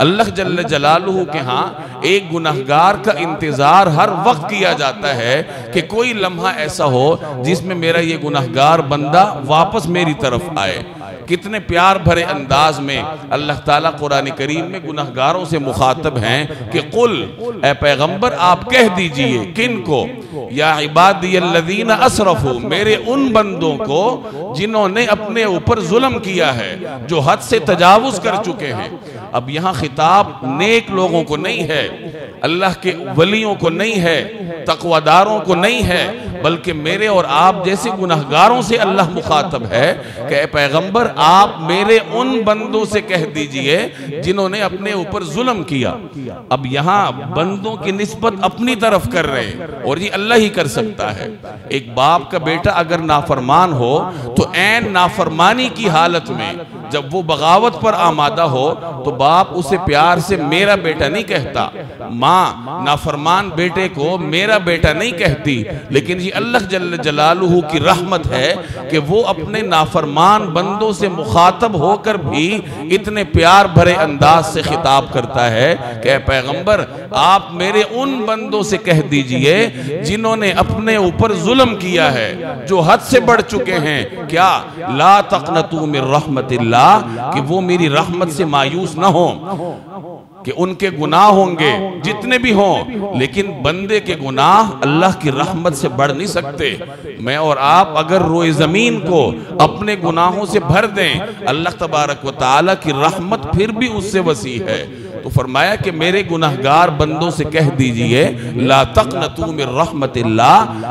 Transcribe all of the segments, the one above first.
अल्लाह जल्ल जलालू के हाँ एक गुनाहगार का इंतज़ार हर वक्त किया जाता है कि कोई लम्हा ऐसा हो जिसमें मेरा ये गुनहगार बंदा वापस मेरी तरफ़ आए। कितने प्यार भरे अंदाज में अल्लाह ताला कुरान करीम में गुनहगारों से मुखातब हैं कि कुल, ए पैगंबर, आप कह दीजिए किन को या इबादीन असरफ, मेरे उन बंदों को जिन्होंने अपने ऊपर जुल्म किया है, जो हद से तजावुज कर चुके हैं। अब यहाँ खिताब नेक लोगों को नहीं है, अल्लाह के वलियों को नहीं है, तकवादारों को नहीं है, बल्कि मेरे और आप जैसे गुनहगारों से अल्लाह मुखातब है कि पैगंबर, आप मेरे उन बंदों से कह दीजिए जिन्होंने अपने ऊपर जुल्म किया। अब यहाँ बंदों की नस्बत अपनी तरफ़ कर रहे हैं और ये अल्लाह ही कर सकता है। एक बाप का बेटा अगर नाफरमान हो तो एन नाफरमानी की हालत में जब वो बगावत पर आमादा हो तो बाप उसे प्यार से मेरा बेटा नहीं कहता। माँ नाफरमान बेटे को मेरा बेटा नहीं कहती। लेकिन ये अल्लाह जल्ल जलालू की रहमत है कि वो अपने नाफरमान बंदों से मुखातब होकर भी इतने प्यार भरे अंदाज से खिताब करता है कि पैगंबर, आप मेरे उन बंदों से कह दीजिए जिन्होंने अपने ऊपर जुल्म किया है, जो हद से बढ़ चुके हैं। क्या? ला तकनतू में रहमत कि वो मेरी रहमत से मायूस ना हो। कि उनके गुनाह होंगे, जितने भी हों, लेकिन बंदे के गुनाह अल्लाह की रहमत से बढ़ नहीं सकते। मैं और आप अगर रोए ज़मीन को अपने गुनाहों से भर दें, अल्लाह तबारक व की रहमत फिर भी उससे वसी है। तो फरमाया कि मेरे गुनाहगार बंदों से कह दीजिए, ला तक रहमत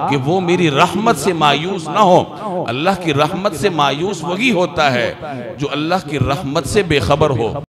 कि वो मेरी रहमत से मायूस ना हो। अल्लाह की रहमत से मायूस वही होता है, जो अल्लाह की रहमत से बेखबर हो।